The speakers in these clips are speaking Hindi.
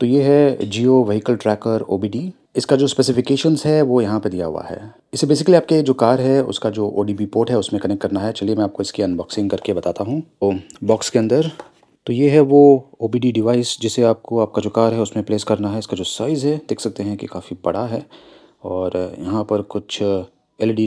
तो ये है जियो व्हीकल ट्रैकर ओबीडी इसका जो स्पेसिफिकेशंस है, वो यहाँ पे दिया हुआ है। इसे बेसिकली आपके जो कार है, उसका जो ओ पोर्ट है, उसमें कनेक्ट करना है। चलिए मैं आपको इसकी अनबॉक्सिंग करके बताता हूँ। तो बॉक्स के अंदर तो ये है वो ओबीडी डिवाइस जिसे आपको, आपका जो कार है, उसमें प्लेस करना है। इसका जो साइज़ है, देख सकते हैं कि काफ़ी बड़ा है। और यहाँ पर कुछ एल ई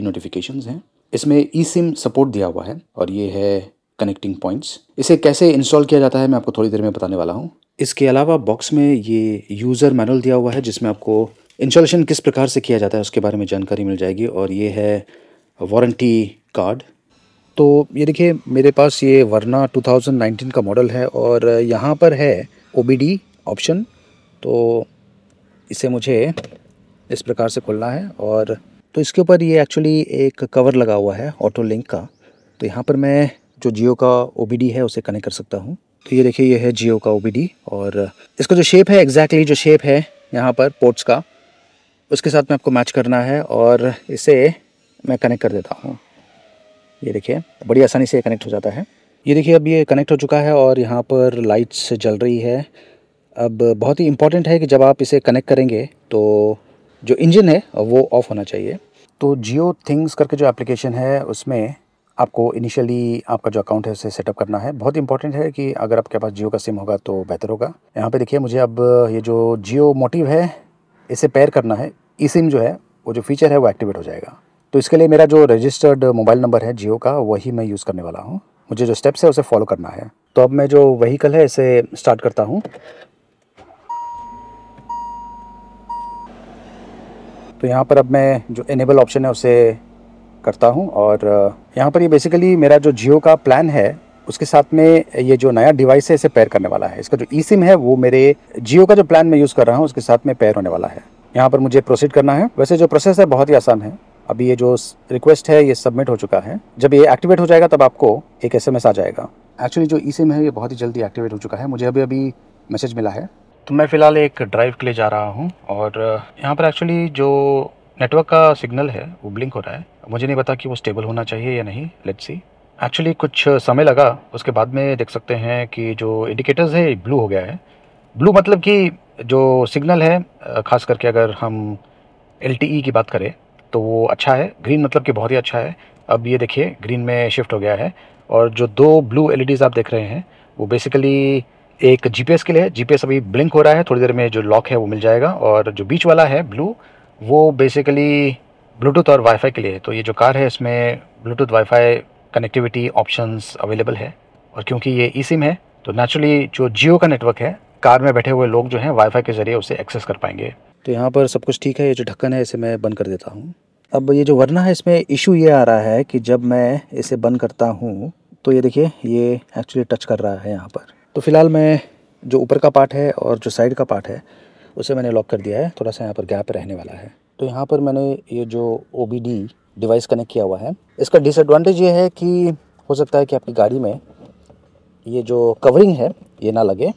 हैं। इसमें ई सिम सपोर्ट दिया हुआ है। और ये है कनेक्टिंग पॉइंट्स इसे कैसे इंस्टॉल किया जाता है, मैं आपको थोड़ी देर में बताने वाला हूँ। इसके अलावा बॉक्स में ये यूज़र मैनुअल दिया हुआ है, जिसमें आपको इंस्टॉलेशन किस प्रकार से किया जाता है उसके बारे में जानकारी मिल जाएगी और ये है वारंटी कार्ड तो ये देखिए, मेरे पास ये वरना 2019 का मॉडल है और यहाँ पर है ओबीडी ऑप्शन तो इसे मुझे इस प्रकार से खोलना है और तो इसके ऊपर ये एक्चुअली एक कवर लगा हुआ है ऑटो लिंक का। तो यहाँ पर मैं जो जियो का ओबीडी है, उसे कनेक्ट कर सकता हूँ। तो ये देखिए, ये है जियो का ओबीडी और इसका जो शेप है एग्जैक्टली जो शेप है यहाँ पर पोर्ट्स का, उसके साथ में आपको मैच करना है और इसे मैं कनेक्ट कर देता हूँ। ये देखिए, बड़ी आसानी से कनेक्ट हो जाता है। ये देखिए, अब ये कनेक्ट हो चुका है और यहाँ पर लाइट्स जल रही है। अब बहुत ही इंपॉर्टेंट है कि जब आप इसे कनेक्ट करेंगे तो जो इंजन है, वो ऑफ़ होना चाहिए। तो जियो थिंग्स करके जो एप्लीकेशन है, उसमें आपको इनिशियली आपका जो अकाउंट है, उसे सेटअप करना है। बहुत इंपॉर्टेंट है कि अगर आपके पास जियो का सिम होगा तो बेहतर होगा। यहाँ पे देखिए, मुझे अब ये जो जियो मोटिव है, इसे पेयर करना है। ई सिम जो है, वो जो फीचर है, वो एक्टिवेट हो जाएगा। तो इसके लिए मेरा जो रजिस्टर्ड मोबाइल नंबर है, जियो का, वही मैं यूज़ करने वाला हूँ। मुझे जो स्टेप्स है, उसे फॉलो करना है। तो अब मैं जो वहीकल है, इसे स्टार्ट करता हूँ। तो यहाँ पर अब मैं जो इनेबल ऑप्शन है, उसे करता हूँ और यहाँ पर ये बेसिकली मेरा जो जियो का प्लान है, उसके साथ में ये जो नया डिवाइस है, इसे पेयर करने वाला है। इसका जो ई सिम है, वो मेरे जियो का जो प्लान मैं यूज़ कर रहा हूँ, उसके साथ में पेयर होने वाला है। यहाँ पर मुझे प्रोसीड करना है। वैसे जो प्रोसेस है, बहुत ही आसान है। अभी ये जो रिक्वेस्ट है, ये सबमिट हो चुका है। जब ये एक्टिवेट हो जाएगा, तब आपको एक SMS आ जाएगा। एक्चुअली जो ई सिम है, ये बहुत ही जल्दी एक्टिवेट हो चुका है। मुझे अभी अभी मैसेज मिला है। तो मैं फ़िलहाल एक ड्राइव के लिए जा रहा हूँ और यहाँ पर एक्चुअली जो नेटवर्क का सिग्नल है, वो ब्लिंक हो रहा है। मुझे नहीं पता कि वो स्टेबल होना चाहिए या नहीं लेट्स सी एक्चुअली कुछ समय लगा, उसके बाद में देख सकते हैं कि जो इंडिकेटर्स है ब्लू हो गया है. ब्लू मतलब कि जो सिग्नल है, ख़ास करके अगर हम एलटीई की बात करें तो वो अच्छा है. ग्रीन मतलब कि बहुत ही अच्छा है. अब ये देखिए ग्रीन में शिफ्ट हो गया है. और जो दो ब्लू एल आप देख रहे हैं, वो बेसिकली एक जीपीएस के लिए जी अभी ब्लिंक हो रहा है. थोड़ी देर में जो लॉक है, वो मिल जाएगा. और जो बीच वाला है ब्लू वो बेसिकली ब्लूटूथ और वाईफाई के लिए तो ये जो कार है, इसमें Bluetooth wifi connectivity options available है। और क्योंकि ये ई सिम है तो नेचुरली जो जियो का नेटवर्क है, कार में बैठे हुए लोग जो हैं वाईफाई के ज़रिए उसे एक्सेस कर पाएँगे। तो यहाँ पर सब कुछ ठीक है, ये जो ढक्कन है, इसे मैं बंद कर देता हूँ। अब ये जो वरना है, इसमें इशू ये आ रहा है कि जब मैं इसे बंद करता हूँ तो ये देखिए, ये एक्चुअली टच कर रहा है यहाँ पर। तो फ़िलहाल मैं जो ऊपर का पार्ट है और जो साइड का पार्ट है, उसे मैंने लॉक कर दिया है, थोड़ा सा यहाँ पर गैप रहने वाला है। तो यहाँ पर मैंने ये जो ओबीडी डिवाइस कनेक्ट किया हुआ है, इसका डिसएडवांटेज ये है कि हो सकता है कि आपकी गाड़ी में ये जो कवरिंग है, ये ना लगे,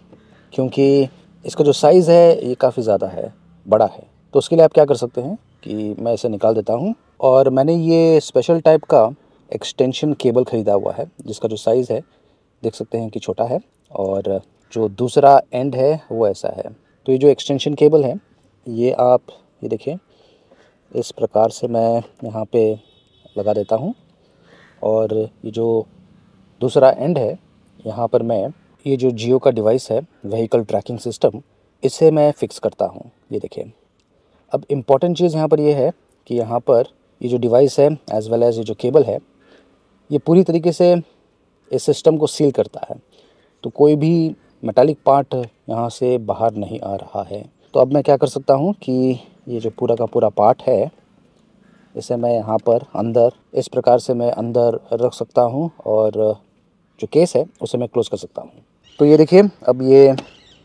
क्योंकि इसका जो साइज़ है, ये काफ़ी ज़्यादा है, बड़ा है। तो उसके लिए आप क्या कर सकते हैं कि मैं इसे निकाल देता हूँ, और मैंने ये स्पेशल टाइप का एक्सटेंशन केबल ख़रीदा हुआ है, जिसका जो साइज़ है, देख सकते हैं कि छोटा है, और जो दूसरा एंड है, वो ऐसा है। तो ये जो एक्सटेंशन केबल है, ये आप, ये देखिए इस प्रकार से मैं यहाँ पे लगा देता हूँ। और ये जो दूसरा एंड है, यहाँ पर मैं ये जो जियो का डिवाइस है व्हीकल ट्रैकिंग सिस्टम इसे मैं फ़िक्स करता हूँ। ये देखिए। अब इंपॉर्टेंट चीज़ यहाँ पर ये है कि यहाँ पर ये जो डिवाइस है एज़ वेल एज़ ये जो केबल है, ये पूरी तरीके से इस सिस्टम को सील करता है। तो कोई भी मेटालिक पार्ट यहाँ से बाहर नहीं आ रहा है। तो अब मैं क्या कर सकता हूँ कि ये जो पूरा का पूरा पार्ट है, इसे मैं यहाँ पर अंदर, इस प्रकार से मैं अंदर रख सकता हूँ और जो केस है, उसे मैं क्लोज़ कर सकता हूँ। तो ये देखिए, अब ये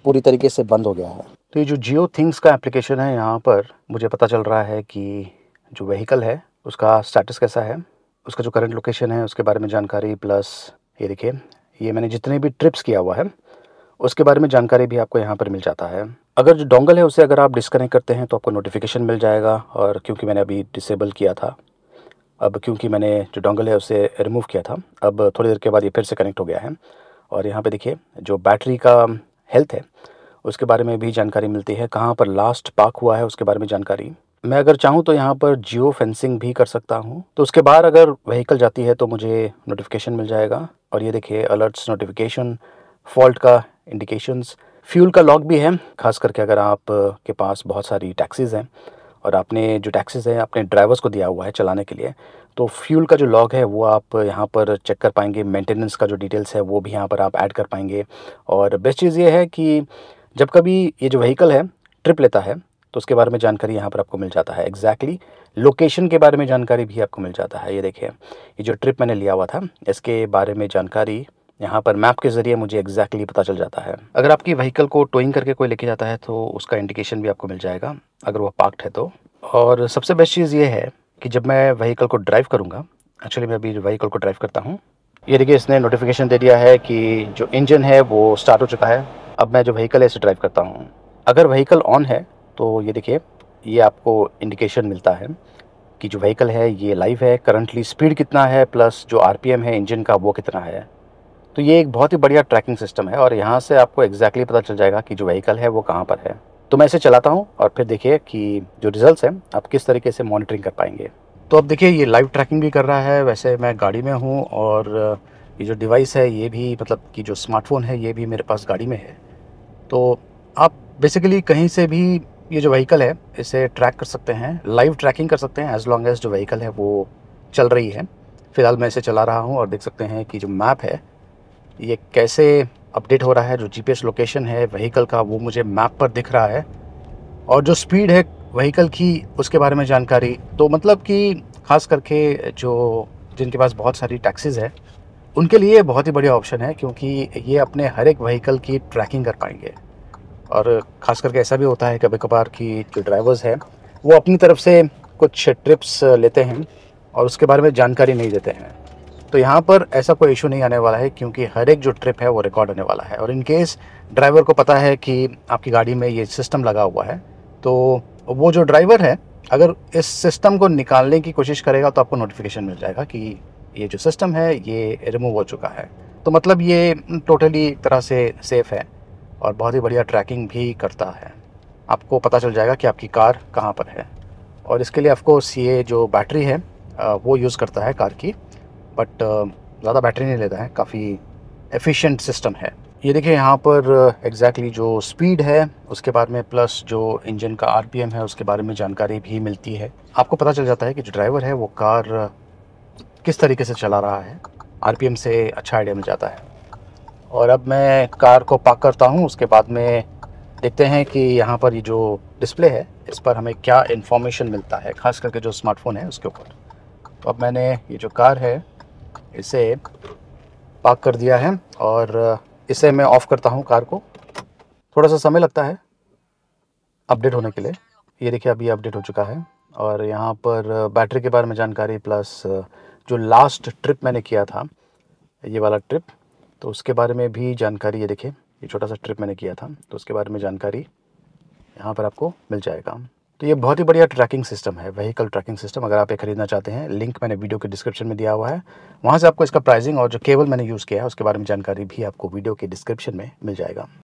पूरी तरीके से बंद हो गया है। तो ये जो जियो थिंग्स का एप्लीकेशन है यहाँ पर मुझे पता चल रहा है कि जो व्हीकल है, उसका स्टेटस कैसा है, उसका जो करंट लोकेशन है, उसके बारे में जानकारी प्लस ये देखिए, ये मैंने जितने भी ट्रिप्स किया हुआ है उसके बारे में जानकारी भी आपको यहाँ पर मिल जाता है। अगर जो डोंगल है, उसे अगर आप डिस्कनेक्ट करते हैं तो आपको नोटिफिकेशन मिल जाएगा, और क्योंकि मैंने अभी डिसेबल किया था, अब क्योंकि मैंने जो डोंगल है, उसे रिमूव किया था, अब थोड़ी देर के बाद ये फिर से कनेक्ट हो गया है। और यहाँ पे देखिए, जो बैटरी का हेल्थ है, उसके बारे में भी जानकारी मिलती है, कहाँ पर लास्ट पार्क हुआ है, उसके बारे में जानकारी। मैं अगर चाहूँ तो यहाँ पर जियो फेंसिंग भी कर सकता हूँ। तो उसके बाद अगर व्हीकल जाती है तो मुझे नोटिफिकेशन मिल जाएगा, और ये देखिए अलर्ट्स नोटिफिकेशन फॉल्ट का इंडिकेशंस। फ्यूल का लॉग भी है खास करके अगर आप के पास बहुत सारी टैक्सीज़ हैं और आपने जो टैक्सीज़ हैं अपने ड्राइवर्स को दिया हुआ है चलाने के लिए तो फ्यूल का जो लॉग है वो आप यहाँ पर चेक कर पाएँगे मेंटेनेंस का जो डिटेल्स है वो भी यहाँ पर आप ऐड कर पाएँगे। और बेस्ट चीज़ ये है कि जब कभी ये जो व्हीकल है ट्रिप लेता है तो उसके बारे में जानकारी यहाँ पर आपको मिल जाता है। एग्जैक्टली exactly, लोकेशन के बारे में जानकारी भी आपको मिल जाता है। ये देखिए ये जो ट्रिप मैंने लिया हुआ था इसके बारे में जानकारी यहाँ पर मैप के ज़रिए मुझे एग्जैक्टली पता चल जाता है। अगर आपकी व्हीकल को टोइंग करके कोई लेके जाता है तो उसका इंडिकेशन भी आपको मिल जाएगा, अगर वो पार्कड है तो। और सबसे बेस्ट चीज़ ये है कि जब मैं व्हीकल को ड्राइव करूँगा एक्चुअली मैं अभी व्हीकल को ड्राइव करता हूँ। ये देखिए, इसने नोटिफिकेशन दे दिया है कि जो इंजन है, वो स्टार्ट हो चुका है। अब मैं जो व्हीकल है, इसे ड्राइव करता हूँ। अगर व्हीकल ऑन है तो ये देखिए, ये आपको इंडिकेशन मिलता है कि जो व्हीकल है, ये लाइव है। करंटली स्पीड कितना है प्लस जो आरपीएम है इंजन का, वो कितना है। तो ये एक बहुत ही बढ़िया ट्रैकिंग सिस्टम है और यहाँ से आपको एग्जैक्टली पता चल जाएगा कि जो व्हीकल है वो कहाँ पर है। तो मैं इसे चलाता हूँ और फिर देखिए कि जो रिजल्ट्स हैं, आप किस तरीके से मॉनिटरिंग कर पाएँगे। तो अब देखिए, ये लाइव ट्रैकिंग भी कर रहा है। वैसे मैं गाड़ी में हूँ और ये जो डिवाइस है, ये भी मतलब कि जो स्मार्टफ़ोन है, ये भी मेरे पास गाड़ी में है। तो आप बेसिकली कहीं से भी ये जो व्हीकल है, इसे ट्रैक कर सकते हैं लाइव ट्रैकिंग कर सकते हैं एज लॉन्ग एज जो व्हीकल है वो चल रही है। फ़िलहाल मैं इसे चला रहा हूँ और देख सकते हैं कि जो मैप है ये कैसे अपडेट हो रहा है, जो जीपीएस लोकेशन है व्हीकल का, वो मुझे मैप पर दिख रहा है। और जो स्पीड है व्हीकल की, उसके बारे में जानकारी। तो मतलब कि ख़ास करके जो, जिनके पास बहुत सारी टैक्सीज़ है, उनके लिए बहुत ही बढ़िया ऑप्शन है, क्योंकि ये अपने हर एक व्हीकल की ट्रैकिंग कर पाएँगे। और ख़ास करके ऐसा भी होता है कभी कभार कि जो ड्राइवर्स हैं, वो अपनी तरफ़ से कुछ ट्रिप्स लेते हैं और उसके बारे में जानकारी नहीं देते हैं। तो यहाँ पर ऐसा कोई इशू नहीं आने वाला है, क्योंकि हर एक जो ट्रिप है वो रिकॉर्ड होने वाला है। और इन केस ड्राइवर को पता है कि आपकी गाड़ी में ये सिस्टम लगा हुआ है तो वो जो ड्राइवर है, अगर इस सिस्टम को निकालने की कोशिश करेगा तो आपको नोटिफिकेशन मिल जाएगा कि ये जो सिस्टम है, ये रिमूव हो चुका है। तो मतलब ये टोटली एक तरह से सेफ़ है और बहुत ही बढ़िया ट्रैकिंग भी करता है। आपको पता चल जाएगा कि आपकी कार कहाँ पर है। और इसके लिए ऑफकोर्स ये जो बैटरी है वो यूज़ करता है कार की। बट ज़्यादा बैटरी नहीं लेता है, काफ़ी एफिशिएंट सिस्टम है। ये देखिए, यहाँ पर एग्जैक्टली जो स्पीड है, उसके बारे में प्लस जो इंजन का आरपीएम है, उसके बारे में जानकारी भी मिलती है। आपको पता चल जाता है कि जो ड्राइवर है, वो कार किस तरीके से चला रहा है। आरपीएम से अच्छा आइडिया मिल जाता है। और अब मैं कार को पार्क करता हूँ, उसके बाद में देखते हैं कि यहाँ पर ये जो डिस्प्ले है, इस पर हमें क्या इन्फॉर्मेशन मिलता है, खास करके जो स्मार्टफ़ोन है, उसके ऊपर। तो अब मैंने ये जो कार है इसे पार्क कर दिया है और इसे मैं ऑफ़ करता हूँ कार को। थोड़ा सा समय लगता है अपडेट होने के लिए। ये देखिए, अभी अपडेट हो चुका है और यहाँ पर बैटरी के बारे में जानकारी प्लस जो लास्ट ट्रिप मैंने किया था, ये वाला ट्रिप तो उसके बारे में भी जानकारी, ये देखिए, ये छोटा सा ट्रिप मैंने किया था तो उसके बारे में जानकारी यहाँ पर आपको मिल जाएगा। तो ये बहुत ही बढ़िया ट्रैकिंग सिस्टम है व्हीकल ट्रैकिंग सिस्टम अगर आप ये खरीदना चाहते हैं लिंक मैंने वीडियो के डिस्क्रिप्शन में दिया हुआ है। वहाँ से आपको इसका प्राइसिंग और जो केबल मैंने यूज़ किया है, उसके बारे में जानकारी भी आपको वीडियो के डिस्क्रिप्शन में मिल जाएगा।